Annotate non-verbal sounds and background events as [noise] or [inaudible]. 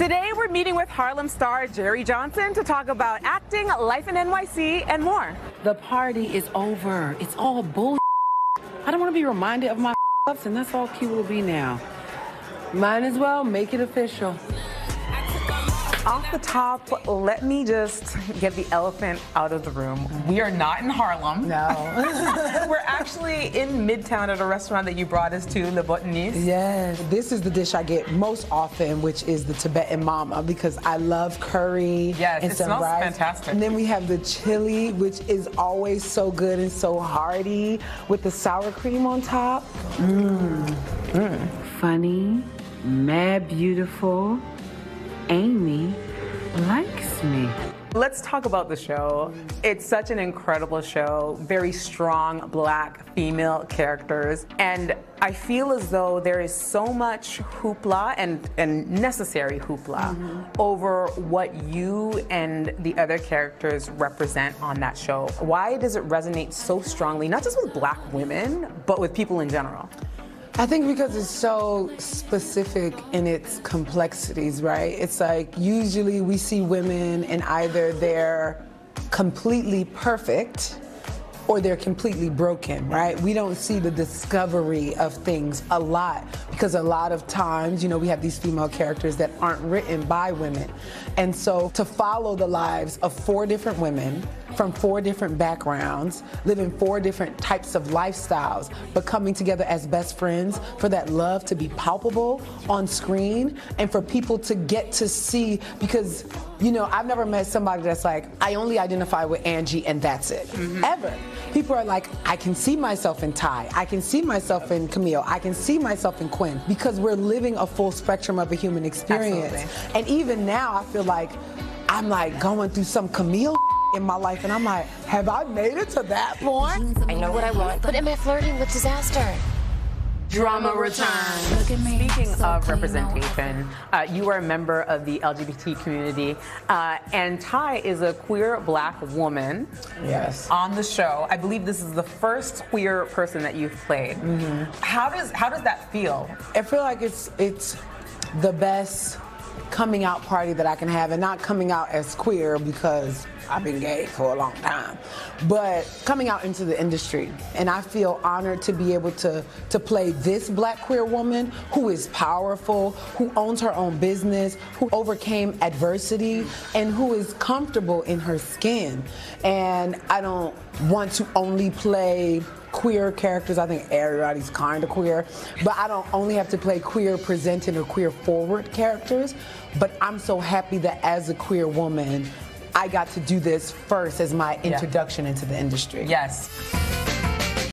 Today we're meeting with Harlem star Jerrie Johnson to talk about acting, life in NYC, and more. The party is over. It's all bull. [laughs] I don't want to be reminded of my ups, [laughs] and that's all Q will be now. Might as well make it official. Off the top, let me just get the elephant out of the room. We are not in Harlem. No. [laughs] We're actually in Midtown at a restaurant that you brought us to, Le Botaniste. yes. This is the dish I get most often, which is the Tibetan mama, because I love curry Yes, and it some smells rice. fantastic. And then we have the chili, which is always so good and so hearty, with the sour cream on top. Mmm. mmm. Funny, mad beautiful. Amy likes me. Let's talk about the show. It's such an incredible show, very strong black female characters. And I feel as though there is so much hoopla and, and necessary hoopla mm-hmm. over what you and the other characters represent on that show. Why does it resonate so strongly, not just with black women, but with people in general? I think because it's so specific in its complexities, right? It's like usually we see women and either they're completely perfect or they're completely broken, right? We don't see the discovery of things a lot because a lot of times, you know, we have these female characters that aren't written by women. And so to follow the lives of four different women from four different backgrounds, living four different types of lifestyles, but coming together as best friends for that love to be palpable on screen and for people to get to see because you know, I've never met somebody that's like, I only identify with Angie and that's it. Mm-hmm. Ever. People are like, I can see myself in Ty. I can see myself in Camille. I can see myself in Quinn because we're living a full spectrum of a human experience. Absolutely. And even now, I feel like I'm like going through some Camille [laughs] in my life and I'm like, have I made it to that point? I know what I want, but am I flirting with disaster? Drama returns. Speaking of representation, uh, you are a member of the LGBT community, uh, and Ty is a queer black woman Yes. on the show. I believe this is the first queer person that you've played. How does how does that feel? I feel like it's it's the best coming out party that I can have, and not coming out as queer because I've been gay for a long time, but coming out into the industry. And I feel honored to be able to to play this black queer woman who is powerful, who owns her own business, who overcame adversity, and who is comfortable in her skin. And I don't want to only play queer characters. I think everybody's kind of queer, but I don't only have to play queer presenting or queer forward characters. But I'm so happy that as a queer woman, I got to do this first as my introduction into the industry. Yes.